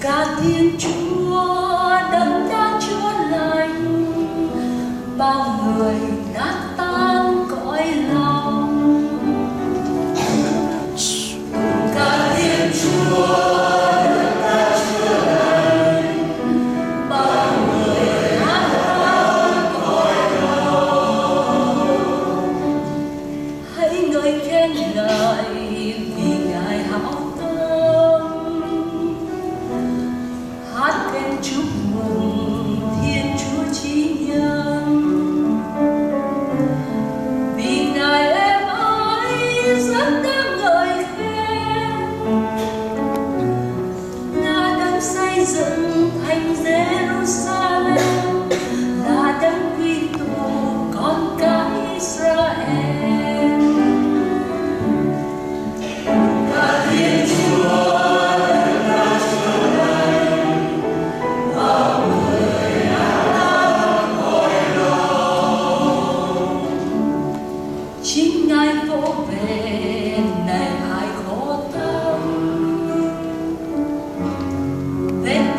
ca thiên chúa đấng đã chữa lành bao người đã rất đáng ngợi de